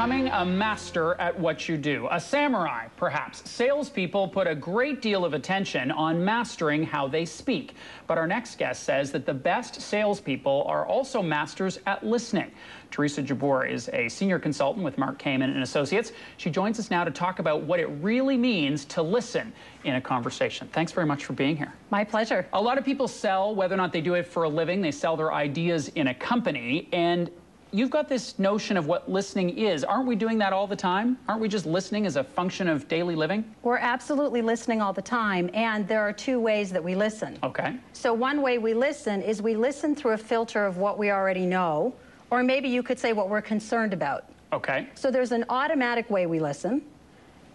becoming a master at what you do. A samurai, perhaps. Salespeople put a great deal of attention on mastering how they speak. But our next guest says that the best salespeople are also masters at listening. Theresa Jabbour is a senior consultant with Mark Kamin and Associates. She joins us now to talk about what it really means to listen in a conversation. Thanks very much for being here. My pleasure. A lot of people sell, whether or not they do it for a living, they sell their ideas in a company. And you've got this notion of what listening is. Aren't we doing that all the time? Aren't we just listening as a function of daily living? We're absolutely listening all the time, and there are two ways that we listen. Okay. So, one way we listen is we listen through a filter of what we already know, or maybe you could say what we're concerned about. Okay. So, there's an automatic way we listen,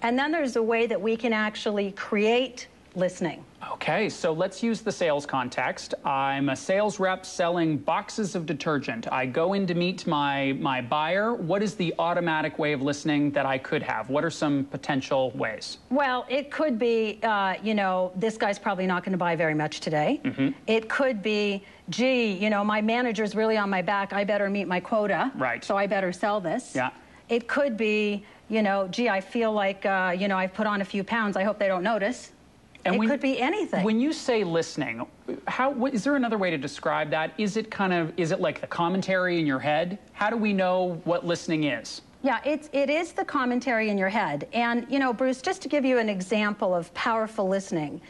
and then there's a way that we can actually create listening. Okay, so let's use the sales context. I'm a sales rep selling boxes of detergent. I go in to meet my, my buyer. What is the automatic way of listening that I could have? What are some potential ways? Well, it could be, uh, you know, this guy's probably not going to buy very much today. Mm-hmm. It could be, gee, you know, my manager's really on my back. I better meet my quota. Right. So I better sell this. Yeah. It could be, you know, gee, I feel like, uh, you know, I've put on a few pounds. I hope they don't notice. And it when, could be anything. When you say listening, how what, is there another way to describe that? Is it kind of is it like the commentary in your head? How do we know what listening is? Yeah, it's it is the commentary in your head. And you know, Bruce, just to give you an example of powerful listening.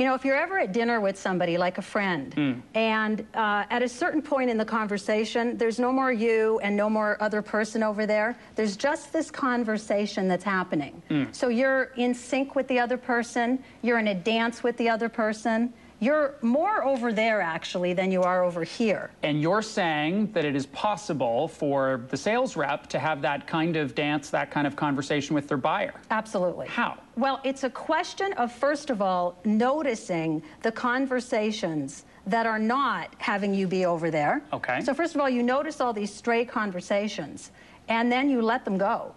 You know, if you're ever at dinner with somebody, like a friend, mm. and uh, at a certain point in the conversation, there's no more you and no more other person over there. There's just this conversation that's happening. Mm. So you're in sync with the other person, you're in a dance with the other person. You're more over there, actually, than you are over here. And you're saying that it is possible for the sales rep to have that kind of dance, that kind of conversation with their buyer. Absolutely. How? Well, it's a question of, first of all, noticing the conversations that are not having you be over there. Okay. So, first of all, you notice all these stray conversations, and then you let them go.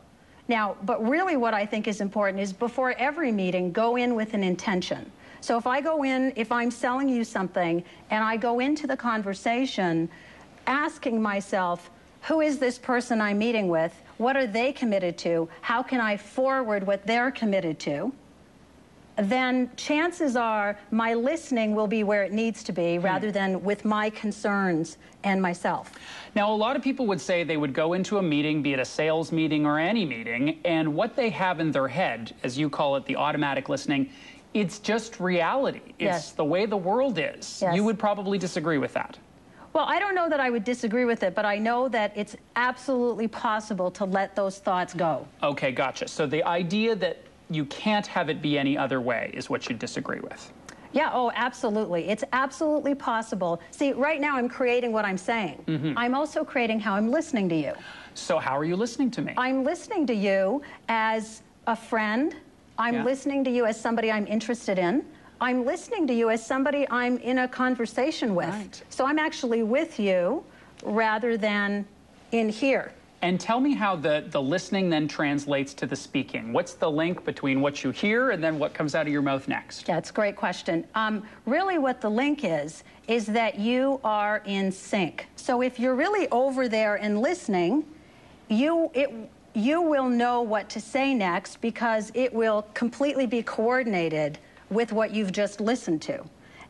Now, but really, what I think is important is before every meeting, go in with an intention. So if I go in, if I'm selling you something, and I go into the conversation asking myself, who is this person I'm meeting with? What are they committed to? How can I forward what they're committed to? Then chances are my listening will be where it needs to be hmm. rather than with my concerns and myself. Now, a lot of people would say they would go into a meeting, be it a sales meeting or any meeting, and what they have in their head, as you call it, the automatic listening, it's just reality. It's yes. the way the world is. Yes. You would probably disagree with that. Well, I don't know that I would disagree with it, but I know that it's absolutely possible to let those thoughts go. Okay, gotcha. So the idea that you can't have it be any other way is what you disagree with. Yeah, oh, absolutely. It's absolutely possible. See, right now I'm creating what I'm saying. Mm-hmm. I'm also creating how I'm listening to you. So, how are you listening to me? I'm listening to you as a friend, I'm yeah. listening to you as somebody I'm interested in. I'm listening to you as somebody I'm in a conversation with. Right. So I'm actually with you rather than in here. And tell me how the, the listening then translates to the speaking. What's the link between what you hear and then what comes out of your mouth next? That's a great question. Um, really, what the link is, is that you are in sync. So if you're really over there and listening, you it you will know what to say next because it will completely be coordinated with what you've just listened to.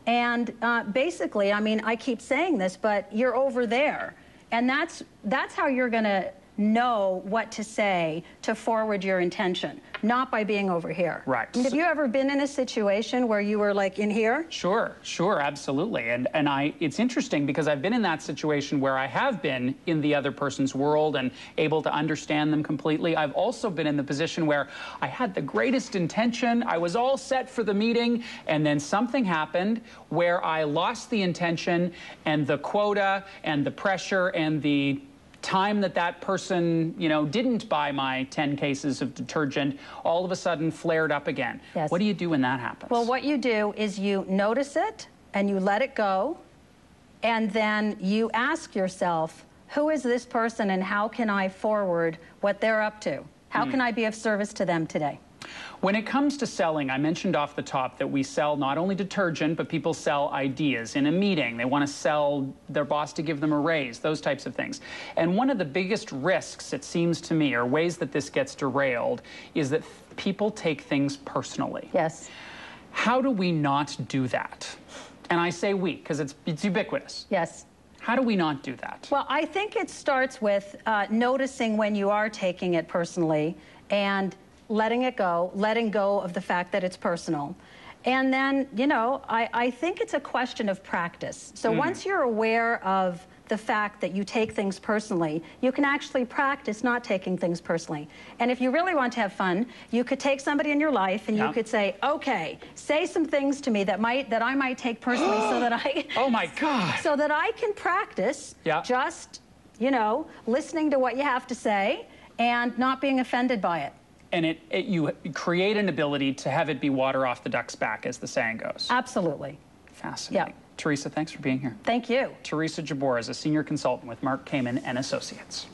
And uh, basically, I mean, I keep saying this, but you're over there. And that's, that's how you're going to know what to say to forward your intention, not by being over here. Right. have you ever been in a situation where you were like in here? Sure, sure, absolutely. And and I it's interesting because I've been in that situation where I have been in the other person's world and able to understand them completely. I've also been in the position where I had the greatest intention, I was all set for the meeting, and then something happened where I lost the intention and the quota and the pressure and the time that that person, you know, didn't buy my 10 cases of detergent all of a sudden flared up again. Yes. What do you do when that happens? Well, what you do is you notice it and you let it go. And then you ask yourself, who is this person and how can I forward what they're up to? How mm. can I be of service to them today? When it comes to selling, I mentioned off the top that we sell not only detergent, but people sell ideas in a meeting. They want to sell their boss to give them a raise, those types of things. And one of the biggest risks, it seems to me, or ways that this gets derailed, is that people take things personally. Yes. How do we not do that? And I say we because it's, it's ubiquitous. Yes. How do we not do that? Well, I think it starts with uh, noticing when you are taking it personally and letting it go, letting go of the fact that it's personal. And then, you know, I, I think it's a question of practice. So mm. once you're aware of the fact that you take things personally, you can actually practice not taking things personally. And if you really want to have fun, you could take somebody in your life and Yeah. you could say, "Okay, say some things to me that might that I might take personally so that I Oh my God. so that I can practice Yeah. just, you know, listening to what you have to say and not being offended by it. And it, it you create an ability to have it be water off the duck's back, as the saying goes. Absolutely. Fascinating. Theresa, thanks for being here. Thank you. Theresa Jabbour is a senior consultant with Mark Kamin and Associates.